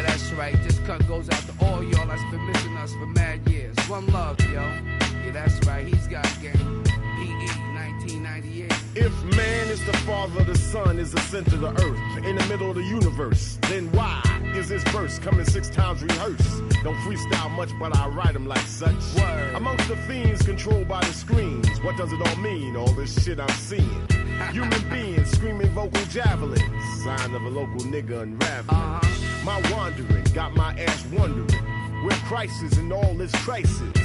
that's right. This cut goes out to all y'all that's been missing us for mad years. One love, yo. Yeah, that's right. He's got game. PE 1998. If man is the father, the sun is the center of the earth, in the middle of the universe, then why is this verse coming six times rehearsed? Don't freestyle much, but I write them like such. Word. Amongst the fiends controlled by the screens, what does it all mean? All this shit I'm seeing. Human beings screaming vocal javelins, sign of a local nigga unraveling. Uh-huh. My wandering got my ass wondering where Christ and all this crisis.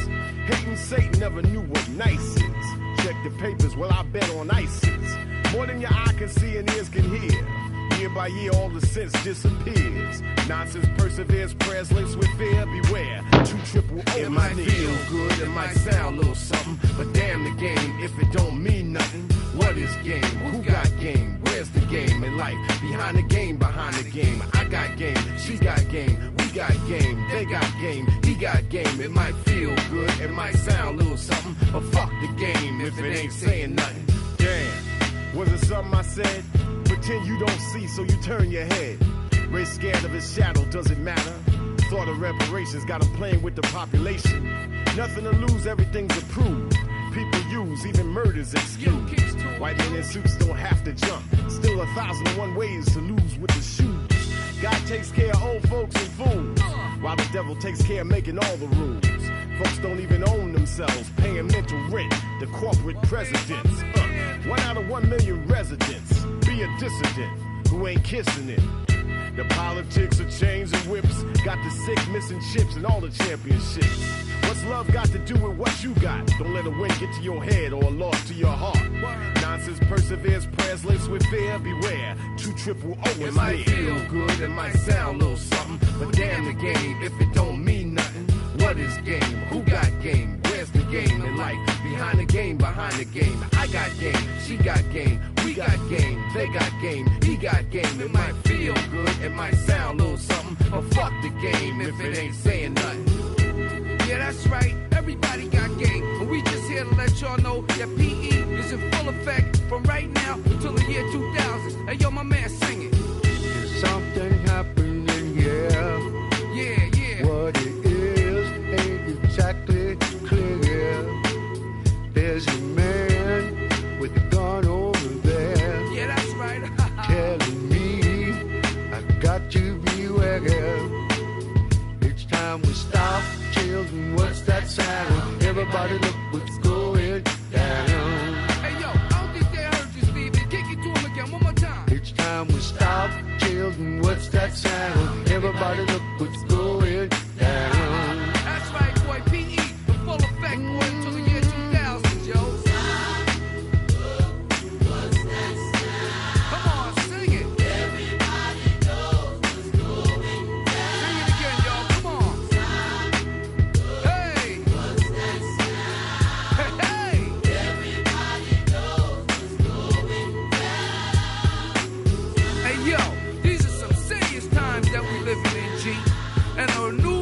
Hating Satan never knew what nice is. Check the papers, well, I bet on ISIS. More than your eye can see and ears can hear. Year by year, all the sense disappears. Nonsense perseveres, prayers with fear. Beware, two triple O. It might feel good, it might sound a little something, but game? Who got game? Where's the game in life? Behind the game, behind the game. I got game, she got game, we got game, they got game, he got game. It might feel good, it might sound a little something, but fuck the game if it ain't saying nothing. Damn, was it something I said? Pretend you don't see, so you turn your head. Ray scared of his shadow, does it matter? Thought of reparations, got him playing with the population. Nothing to lose, everything's approved. People use, even murders excuse. White men in suits don't have to jump. Still a thousand and one ways to lose with the shoes. God takes care of old folks and fools, while the devil takes care of making all the rules. Folks don't even own themselves, paying mental rent to corporate presidents. Uh, one out of one million residents. Be a dissident who ain't kissing it. The politics of chains and whips got the sick missing chips and all the championships. What's love got to do with what you got? Don't let a win get to your head or a loss to your heart. Nonsense perseveres, prayers laced with fear. Beware, two triple O It might feel good, it might sound a little something, but damn the game if it don't mean nothing. What is game? Who got game? Where's the game in life? Behind the game, behind the game. I got game, she got game, we got game, they got game, he got game. It might feel good, it might sound a little something, but fuck the game if it ain't saying nothing. Let y'all know that PE is in full effect from right now until the year 2000. Hey, yo, my man. Something happening here. Yeah, yeah. What it is ain't exactly clear. There's a man with a gun over there Yeah, that's right. telling me I got to beware. It's time we stop, children. What's that sound? Everybody look what's going more time. It's and I new